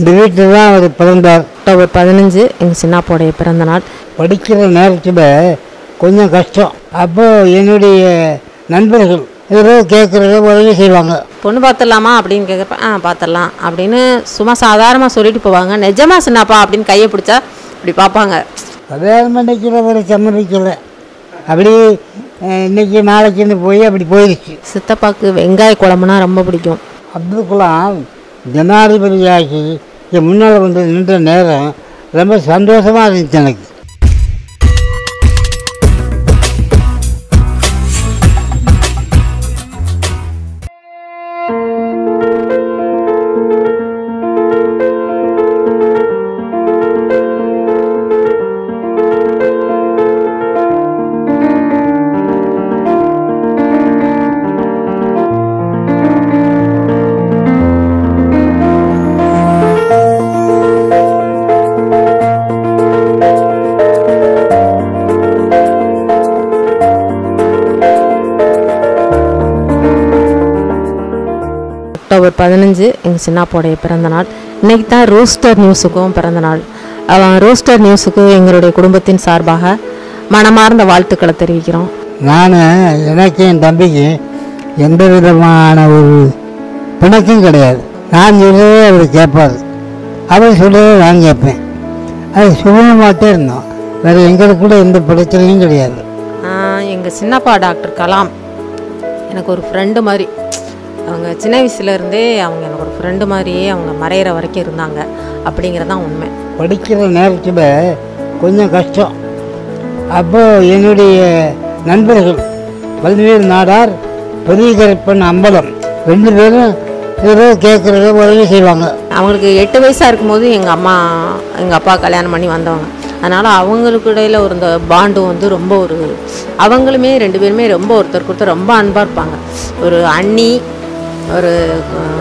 இந்த வீட்டில் தான் அவர் பிறந்தார் அக்டோபர் பதினஞ்சு எங்கள் சின்னாப்போடைய பிறந்த நாள் படிக்கிற நேரத்தில் கொஞ்சம் கஷ்டம். அப்போ என்னுடைய நண்பர்கள் ஏதோ கேட்குறத உதவி செய்வாங்க. பொண்ணு பார்த்துடலாமா அப்படின்னு கேட்குறப்ப ஆ பார்த்துடலாம் அப்படின்னு சும்மா சாதாரணமாக சொல்லிட்டு போவாங்க. நிஜமா சின்னாப்பா? அப்படின்னு கையை பிடிச்சா இப்படி பார்ப்பாங்க. கல்யாணம் பண்ணிக்கிற ஒரு சம்மதிக்கலை அப்படி இன்னைக்கு நாளைக்குன்னு போய் அப்படி போயிடுச்சு சித்தப்பாக்கு வெங்காய குழம்புனா ரொம்ப பிடிக்கும். அப்துல் கலாம் ஜனாதிபதியாகி முன்னால் வந்து நின்ற நேரம் ரொம்ப சந்தோஷமாக இருந்துச்சு எனக்கு. பதினஞ்சு எங்கள் சின்னாப்போடைய பிறந்த நாள். இன்னைக்கு தான் ரோஸ்டர் நியூஸுக்கும் பிறந்த நாள். அவன் ரோஸ்டர் நியூஸுக்கு எங்களுடைய குடும்பத்தின் சார்பாக மனமார்ந்த வாழ்த்துக்களை தெரிவிக்கிறோம். நான் எனக்கு என் தம்பிக்கு எந்த விதமான ஒரு பிணக்கும் கிடையாது. நான் சொல்கிறதே அவர் கேட்பார். அவர் சொல்கிறதே நான் கேட்பேன். அது சுகமாகட்டே இருந்தோம். வேறு எங்களுக்கு கூட எந்த பிரச்சனையும் கிடையாது. எங்கள் சின்னப்பா டாக்டர் கலாம் எனக்கு ஒரு ஃப்ரெண்டு மாதிரி. அவங்க சின்ன வயசுலேருந்தே அவங்க எனக்கு ஒரு ஃப்ரெண்டு மாதிரியே அவங்க மறையிற வரைக்கும் இருந்தாங்க. அப்படிங்கிறது தான் உண்மை. படிக்கிற நேரத்தில் கொஞ்சம் கஷ்டம். அப்போ என்னுடைய நண்பர்கள் பல்வேறு நாடார் பெரிய கருப்பன் அம்பலம் ரெண்டு பேரும் ஏதோ கேட்குறத உதவி செய்வாங்க. அவங்களுக்கு எட்டு வயசாக இருக்கும்போது எங்கள் அம்மா எங்கள் அப்பா கல்யாணம் பண்ணி வந்தவங்க. அதனால் அவங்களுக்கு இடையில ஒரு இந்த பாண்டு வந்து ரொம்ப ஒரு அவங்களுமே ரெண்டு பேருமே ரொம்ப ஒருத்தருக்கு ஒருத்தர் ரொம்ப அன்பாக இருப்பாங்க. ஒரு அண்ணி ஒரு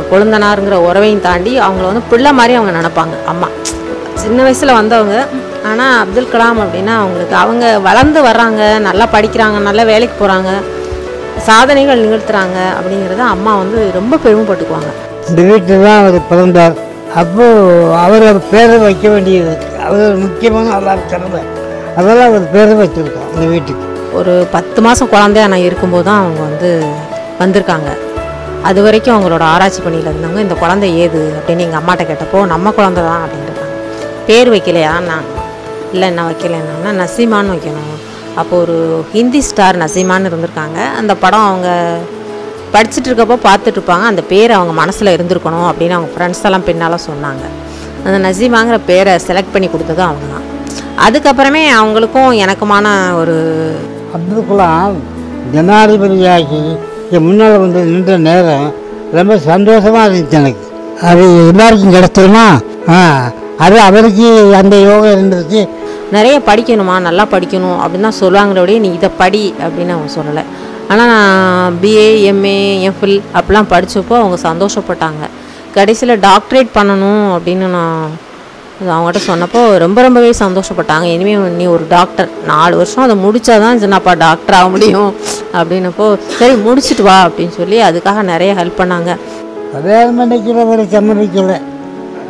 கொழுந்தனாருங்கிற உறவையும் தாண்டி அவங்கள வந்து பிள்ளை மாதிரி அவங்க நினைப்பாங்க. அம்மா சின்ன வயசில் வந்தவங்க. ஆனால் அப்துல் கலாம் அப்படின்னா அவங்களுக்கு அவங்க வளர்ந்து வர்றாங்க நல்லா படிக்கிறாங்க நல்லா வேலைக்கு போகிறாங்க சாதனைகள் நிகழ்த்துறாங்க அப்படிங்கிறத அம்மா வந்து ரொம்ப பெருமைப்பட்டுக்குவாங்க. இந்த வீட்டில் தான் அவர் பிறந்தார். அப்போது அவர் பேரை வைக்க வேண்டியது அவர் முக்கியமான ஆளாக இருக்கிறது அதெல்லாம் அவர் பேரை வச்சுருக்கோம் இந்த வீட்டுக்கு. ஒரு பத்து மாதம் குழந்தையா நான் இருக்கும்போது தான் அவங்க வந்து வந்திருக்காங்க. அது வரைக்கும் அவங்களோட ஆராய்ச்சி பணியில் இருந்தவங்க இந்த குழந்தை ஏது? அப்படின்னு எங்கள் அம்மாட்ட கேட்டப்போ நம்ம குழந்தை தான் அப்படின்ட்டு பேர் வைக்கலையா நான் இல்லை என்ன வைக்கலைன்னா நசீமான்னு வைக்கணும். அப்போது ஒரு ஹிந்தி ஸ்டார் நசீமான்னு இருந்திருக்காங்க. அந்த படம் அவங்க படிச்சுட்டு இருக்கப்போ பார்த்துட்டு இருப்பாங்க. அந்த பேர் அவங்க மனசில் இருந்திருக்கணும் அப்படின்னு அவங்க ஃப்ரெண்ட்ஸ் எல்லாம் பின்னால் சொன்னாங்க. அந்த நசீமாங்கிற பேரை செலக்ட் பண்ணி கொடுத்தது அவங்க தான். அதுக்கப்புறமே அவங்களுக்கும் எனக்குமான ஒரு அப்துல் கலாம் ஜனாதிபதியாகி முன்னால் வந்து நின்ற நேரம் ரொம்ப சந்தோஷமாக இருந்துச்சு எனக்கு. அது எல்லாருக்கும் கிடைச்சிருமா? ஆ அது அவருக்கு அந்த யோகம் இருந்துச்சு நிறைய படிக்கணுமா? நல்லா படிக்கணும் அப்படின்னு தான் சொல்லுவாங்களே நீ இதை படி அப்படின்னு அவங்க சொல்லலை. ஆனால் நான் பிஏ எம்ஏ எம்ஃபில் அப்படிலாம் படித்தப்போ அவங்க சந்தோஷப்பட்டாங்க. கடைசியில் டாக்டரேட் பண்ணணும் அப்படின்னு நான் அது அவங்ககிட்ட சொன்னப்போ ரொம்ப ரொம்பவே சந்தோஷப்பட்டாங்க. இனிமேல் நீ ஒரு டாக்டர் நாலு வருஷம் அதை முடிச்சாதான் சின்னப்பா டாக்டர் ஆக முடியும் அப்படின்னப்போ சரி முடிச்சிட்டு வா அப்படின்னு சொல்லி அதுக்காக நிறைய ஹெல்ப் பண்ணாங்க. ஒரு சம்மதிக்கலை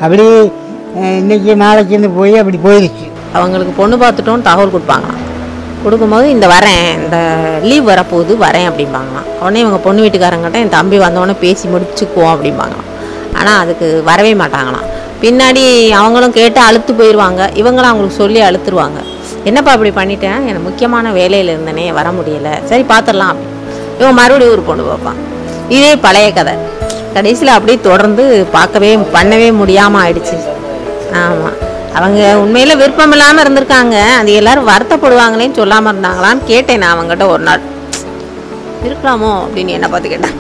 அப்படி இன்னைக்கு நாளைக்குன்னு போய் அப்படி போயிடுச்சு அவங்களுக்கு பொண்ணு பார்த்துட்டோம் தகவல் கொடுப்பாங்களாம். கொடுக்கும்போது இந்த வரேன் இந்த லீவ் வரப்போகுது வரேன் அப்படிம்பாங்களாம். உடனே இவங்க பொண்ணு வீட்டுக்காரங்கிட்ட என் தம்பி வந்தவொடனே பேசி முடிச்சுக்குவோம் அப்படிம்பாங்களாம். ஆனால் அதுக்கு வரவே மாட்டாங்களாம். பின்னாடி அவங்களும் கேட்டு அழுத்து போயிடுவாங்க இவங்களும் அவங்களுக்கு சொல்லி அழுத்துருவாங்க. என்னப்பா இப்படி பண்ணிட்டேன்? எனக்கு முக்கியமான வேலையில் இருந்தனே வர முடியலை. சரி பார்த்துடலாம் அப்படி. இவன் மறுபடியும் ஊர் பொண்ணு பார்ப்பான் இதே பழைய கதை. கடைசியில் அப்படியே தொடர்ந்து பார்க்கவே பண்ணவே முடியாமல் ஆயிடுச்சு. ஆமாம் அவங்க உண்மையில் விருப்பம் இல்லாமல் இருந்திருக்காங்க. அது எல்லாரும் வருத்தப்படுவாங்களேன்னு சொல்லாமல் இருந்தாங்களான்னு கேட்டேன் நான் அவங்ககிட்ட ஒரு நாள். இருக்கலாமோ அப்படின்னு என்ன பார்த்து கேட்டேன்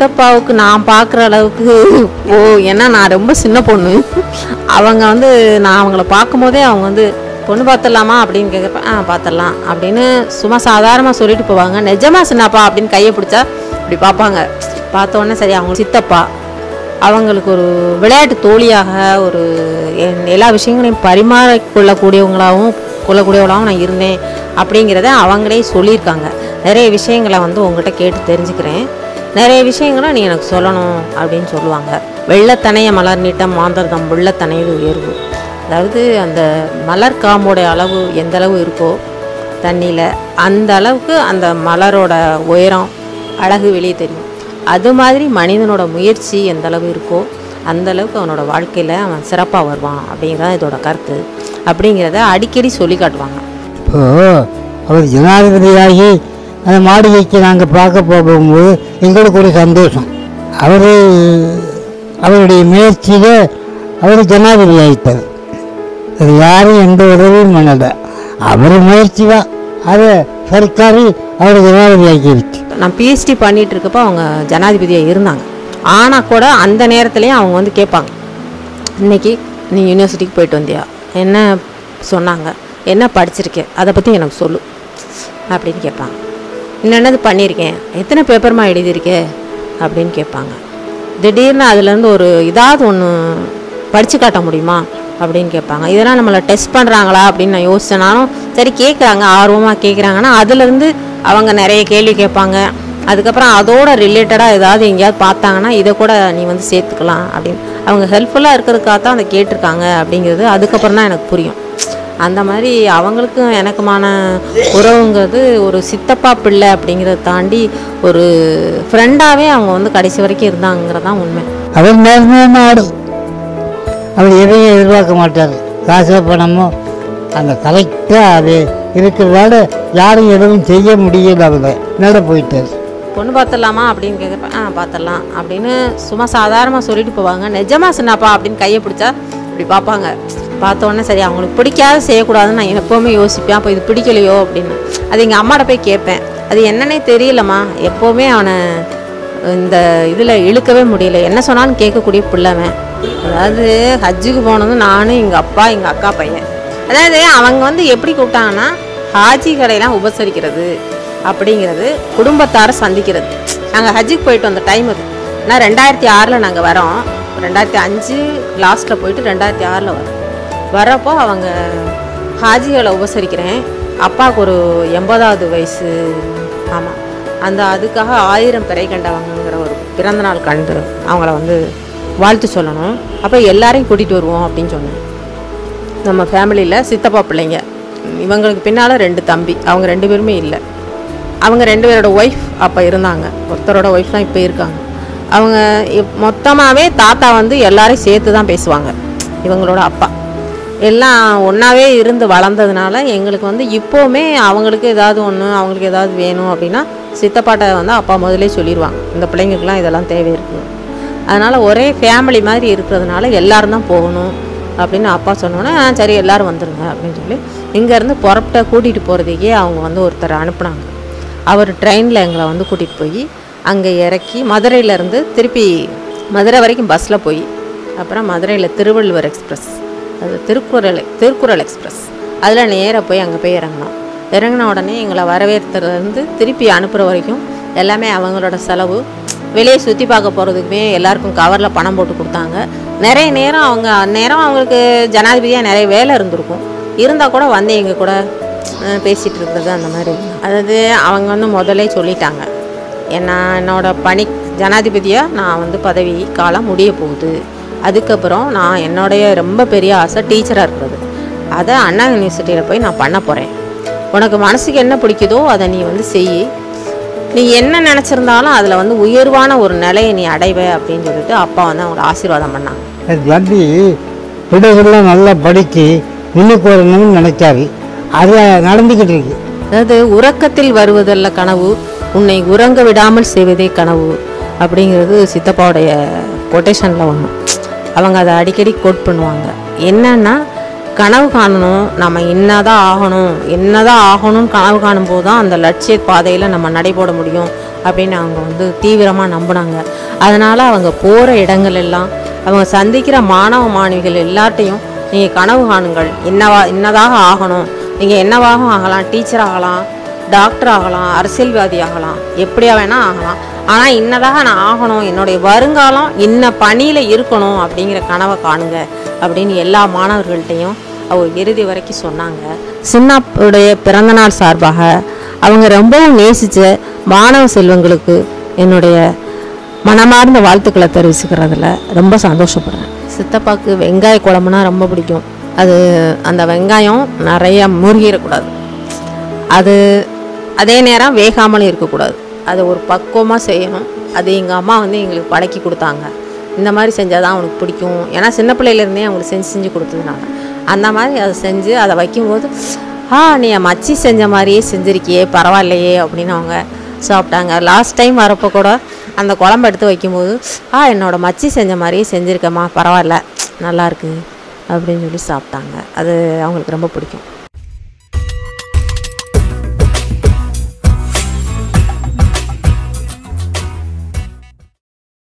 சித்தப்பாவுக்கு நான் பார்க்குற அளவுக்கு ஓ ஏன்னா நான் ரொம்ப சின்ன பொண்ணு. அவங்க வந்து நான் அவங்கள பார்க்கும்போதே அவங்க வந்து பொண்ணு பார்த்துடலாமா? அப்படின்னு கேட்குறப்ப ஆ பார்த்துடலாம். அப்படின்னு சும்மா சாதாரணமாக சொல்லிட்டு போவாங்க. நிஜமா சின்னப்பா? அப்படின்னு கையை பிடிச்சா இப்படி பார்ப்பாங்க. பார்த்தோன்னே சரி அவங்க சித்தப்பா. அவங்களுக்கு ஒரு விளையாட்டு தோழியாக ஒரு என் எல்லா விஷயங்களையும் பரிமாறிக்கொள்ளக்கூடியவங்களாகவும் கொள்ளக்கூடியவங்களாகவும் நான் இருந்தேன் அப்படிங்கிறத அவங்களே சொல்லியிருக்காங்க. நிறைய விஷயங்களை வந்து உங்கள்கிட்ட கேட்டு தெரிஞ்சுக்கிறேன். நிறைய விஷயங்களை நீ எனக்கு சொல்லணும் அப்படின்னு சொல்லுவாங்க. வெள்ளத்தனைய மலர் நீட்டம் மாந்தர்தம் உள்ளத்தனையது உயர்வு அதாவது அந்த மலர் காம்போடைய அளவு எந்த அளவு இருக்கோ தண்ணியில் அந்த அளவுக்கு அந்த மலரோட உயரம் அழகு வெளியே தெரியும். அது மாதிரி மனிதனோட முயற்சி எந்த அளவு இருக்கோ அந்த அளவுக்கு அவனோட வாழ்க்கையில் அவன் சிறப்பாக வருவான் அப்படிங்கிறதான் இதோட கருத்து. அப்படிங்கிறத அடிக்கடி சொல்லி காட்டுவாங்க. இப்போ அவர் ஜனாதிபதியாகி அந்த மாளிகைக்கு நாங்கள் பார்க்க போகும்போது எங்களுக்கு ஒரு சந்தோஷம். அவர் அவருடைய முயற்சியில் அவர் ஜனாதிபதி ஆகிட்டார் அது யாரும் எந்த உதவியும் பண்ணலை. அவர் முயற்சி தான் அதை சர்க்காரு அவர் ஜனாதிபதி ஆக்கிடுச்சு. நான் பிஹெச்டி பண்ணிட்டு இருக்கப்போ அவங்க ஜனாதிபதியாக இருந்தாங்க. ஆனால் கூட அந்த நேரத்துலேயும் அவங்க வந்து கேட்பாங்க இன்னைக்கு நீ யூனிவர்சிட்டிக்கு போயிட்டு வந்தியா? என்ன சொன்னாங்க? என்ன படிச்சிருக்கேன் அதை பற்றி எனக்கு சொல்லு. அப்படின்னு கேட்பாங்க. என்னென்னது பண்ணியிருக்கேன்? எத்தனை பேப்பர்மா எழுதியிருக்கே? அப்படின்னு கேட்பாங்க. திடீர்னு அதுலேருந்து ஒரு இதாவது ஒன்று படித்து காட்ட முடியுமா? அப்படின்னு கேட்பாங்க. இதெல்லாம் நம்மளை டெஸ்ட் பண்ணுறாங்களா அப்படின்னு நான் யோசிச்சேனாலும் சரி கேட்குறாங்க. ஆர்வமாக கேட்குறாங்கன்னா அதுலேருந்து அவங்க நிறைய கேள்வி கேட்பாங்க. அதுக்கப்புறம் அதோட ரிலேட்டடாக ஏதாவது எங்கேயாவது பார்த்தாங்கன்னா இதை கூட நீ வந்து சேர்த்துக்கலாம் அப்படின்னு. அவங்க ஹெல்ப்ஃபுல்லாக இருக்கிறதுக்காக தான் அதை கேட்டிருக்காங்க அப்படிங்கிறது அதுக்கப்புறம் தான் எனக்கு புரியும். அந்த மாதிரி அவங்களுக்கும் எனக்குமான உறவுங்கிறது ஒரு சித்தப்பா பிள்ளை அப்படிங்கிறத தாண்டி ஒரு ஃப்ரெண்டாகவே அவங்க வந்து கடைசி வரைக்கும் இருந்தாங்கிறது தான் உண்மை. அவர் நேர்மையான ஆடு. அவர் எதையும் எதிர்பார்க்க மாட்டார். காசோ பணமோ அந்த கரெக்டாக அது இருக்கிறதால யாரும் எதுவும் செய்ய முடியல அவங்க. நட போயிட்டார். பொண்ணு பார்த்துடலாமா அப்படின்னு கேட்குறப்ப ஆ பார்த்துடலாம் அப்படின்னு சும்மா சாதாரணமாக சொல்லிட்டு போவாங்க. நிஜமா சின்னப்பா அப்படின்னு கையை பிடிச்சா இப்படி பார்ப்பாங்க. பார்த்தோன்னே சரி அவங்களுக்கு பிடிக்காத செய்யக்கூடாதுன்னு நான் எப்போவுமே யோசிப்பேன். அப்போ இது பிடிக்கலையோ அப்படின்னு. அது எங்கள் அம்மாட்ட போய் கேட்பேன். அது என்னன்னே தெரியலம்மா. எப்போவுமே அவனை இந்த இதில் இழுக்கவே முடியல. என்ன சொன்னாலும் கேட்கக்கூடிய பிள்ளைவன். அதாவது ஹஜ்ஜுக்கு போனதும் நானும் எங்கள் அப்பா எங்கள் அக்கா பையன். அதாவது அவங்க வந்து எப்படி கூப்பிட்டாங்கன்னா ஹாஜி கடையெல்லாம் உபசரிக்கிறது அப்படிங்கிறது குடும்பத்தாரை சந்திக்கிறது. நாங்கள் ஹஜ்ஜுக்கு போயிட்டு வந்த டைம் அது. நான் ரெண்டாயிரத்தி ஆறில் நாங்கள் வரோம். ரெண்டாயிரத்தி அஞ்சு லாஸ்ட்டில் போயிட்டு ரெண்டாயிரத்தி ஆறில் வரோம். வரப்போ அவங்க ஹாஜிகளை உபசரிக்கிறேன். அப்பாவுக்கு ஒரு எண்பதாவது வயசு. ஆமாம் அந்த அதுக்காக ஆயிரம் பிறை கண்டவங்கிற ஒரு பிறந்தநாள் கண்டு அவங்கள வந்து வாழ்த்து சொல்லணும். அப்போ எல்லாரையும் கூட்டிகிட்டு வருவோம் அப்படின்னு சொன்னேன். நம்ம ஃபேமிலியில் சித்தப்பா பிள்ளைங்க. இவங்களுக்கு பின்னால் ரெண்டு தம்பி. அவங்க ரெண்டு பேருமே இல்லை. அவங்க ரெண்டு பேரோட ஒய்ஃப் அப்போ இருந்தாங்க. ஒருத்தரோட ஒய்ஃப் தான் இப்போ இருக்காங்க. அவங்க மொத்தமாகவே தாத்தா வந்து எல்லாரையும் சேர்த்து தான் பேசுவாங்க. இவங்களோட அப்பா. எல்லாம் ஒன்றாவே இருந்து வளர்ந்ததுனால எங்களுக்கு வந்து இப்போவுமே அவங்களுக்கு ஏதாவது ஒன்று அவங்களுக்கு ஏதாவது வேணும் அப்படின்னா சித்தப்பாட்டை வந்து அப்பா முதலே சொல்லிடுவாங்க இந்த பிள்ளைங்களுக்குலாம் இதெல்லாம் தேவை இருக்குது அதனால் ஒரே ஃபேமிலி மாதிரி இருக்கிறதுனால எல்லாரும் தான் போகணும் அப்படின்னு அப்பா சொன்னோன்னே சரி எல்லோரும் வந்துடுங்க அப்படின்னு சொல்லி இங்கேருந்து புறப்பட்ட கூட்டிகிட்டு போகிறதுக்கே அவங்க வந்து ஒருத்தர் அனுப்புனாங்க. அவர் ட்ரெயினில் எங்களை வந்து கூட்டிகிட்டு போய் அங்கே இறக்கி மதுரையிலேருந்து திருப்பி மதுரை வரைக்கும் பஸ்ஸில் போய் அப்புறம் மதுரையில் திருவள்ளுவர் எக்ஸ்பிரஸ் அது திருக்குறள் திருக்குறள் எக்ஸ்பிரஸ். அதில் நேராக போய் அங்கே போய் இறங்கினோம் இறங்கின உடனே எங்களை வரவேற்கிறதுலேருந்து திருப்பி அனுப்புகிற வரைக்கும் எல்லாமே அவங்களோட செலவு. வெளியே சுற்றி பார்க்க போகிறதுக்குமே எல்லாருக்கும் கவரில் பணம் போட்டு கொடுத்தாங்க. நிறைய நேரம் அவங்க அந்நேரம் அவங்களுக்கு ஜனாதிபதியாக நிறைய வேலை இருந்திருக்கும். இருந்தால் கூட வந்து எங்கள் கூட பேசிகிட்டு இருக்கிறது அந்த மாதிரி. அதாவது அவங்க வந்து முதல்ல சொல்லிட்டாங்க. ஏன்னா என்னோடய பணி ஜனாதிபதியாக நான் வந்து பதவி காலம் முடிய போகுது. அதுக்கப்புறம் நான் என்னுடைய ரொம்ப பெரிய ஆசை டீச்சராக இருக்கிறது. அதை அண்ணா யூனிவர்சிட்டியில் போய் நான் பண்ண போகிறேன் உனக்கு மனசுக்கு என்ன பிடிக்குதோ அதை நீ வந்து செய். நீ என்ன நினச்சிருந்தாலும் அதில் வந்து உயர்வான ஒரு நிலையை நீ அடைவ அப்படின்னு சொல்லிட்டு அப்பா வந்து அவங்கள ஆசீர்வாதம் பண்ணாங்க. தம்பி பிள்ளைகள்லாம் நல்லா படித்து முன்னுக்கு வரணும்னு நினைச்சாரு அது நடந்துக்கிட்டு இருக்கு. அதாவது உறக்கத்தில் வருவதல்ல கனவு உன்னை உறங்க விடாமல் செய்வதே கனவு அப்படிங்கிறது சித்தப்பாவுடைய கொட்டேஷனில் ஒன்று அவங்க அதை அடிக்கடி கோட் பண்ணுவாங்க. என்னன்னா கனவு காணணும் நம்ம என்னதான் ஆகணும் என்னதான் ஆகணும்னு கனவு காணும்போது தான் அந்த லட்சிய பாதையில் நம்ம நடைபோட முடியும் அப்படின்னு அவங்க வந்து தீவிரமாக நம்பினாங்க. அதனால் அவங்க போகிற இடங்கள் எல்லாம் அவங்க சந்திக்கிற மாணவ மாணவிகள் எல்லார்ட்டையும் நீங்கள் கனவு காணுங்கள். என்னவா என்னதாக ஆகணும்? நீங்கள் என்னவாகவும் ஆகலாம்? டீச்சர் ஆகலாம் டாக்டர் ஆகலாம் அரசியல்வாதி ஆகலாம் எப்படியா வேணால் ஆகலாம். ஆனால் இன்னதாக நான் ஆகணும் என்னுடைய வருங்காலம் இன்ன பணியில் இருக்கணும் அப்படிங்கிற கனவை காணுங்க அப்படின்னு எல்லா மாணவர்கள்ட்டையும் அவர் இறுதி வரைக்கும் சொன்னாங்க. சின்னப்புடைய பிறந்தநாள் சார்பாக அவங்க ரொம்பவும் நேசித்த மாணவ செல்வங்களுக்கு என்னுடைய மனமார்ந்த வாழ்த்துக்களை தெரிவிச்சுக்கிறதுல ரொம்ப சந்தோஷப்படுறேன். சித்தப்பாக்கு வெங்காய குழம்புனா ரொம்ப பிடிக்கும். அது அந்த வெங்காயம் நிறைய முருகிடக்கூடாது. அது அதே நேரம் வேகாமலும் இருக்கக்கூடாது. அதை ஒரு பக்குவமாக செய்யணும். அது எங்கள் அம்மா வந்து எங்களுக்கு பழக்கி கொடுத்தாங்க. இந்த மாதிரி செஞ்சால் தான் அவனுக்கு பிடிக்கும். ஏன்னா சின்ன பிள்ளையிலேருந்தே அவங்களுக்கு செஞ்சு செஞ்சு கொடுத்ததுனால. அந்த மாதிரி அதை செஞ்சு அதை வைக்கும்போது ஆ நீ என் மச்சி செஞ்ச மாதிரியே செஞ்சிருக்கியே பரவாயில்லையே அப்படின்னு அவங்க சாப்பிட்டாங்க. லாஸ்ட் டைம் வரப்போ கூட அந்த குழம்பு எடுத்து வைக்கும்போது ஆ என்னோட மச்சி செஞ்ச மாதிரியே செஞ்சுருக்கேம்மா பரவாயில்ல நல்லாயிருக்கு அப்படின்னு சொல்லி சாப்பிட்டாங்க. அது அவங்களுக்கு ரொம்ப பிடிக்கும்.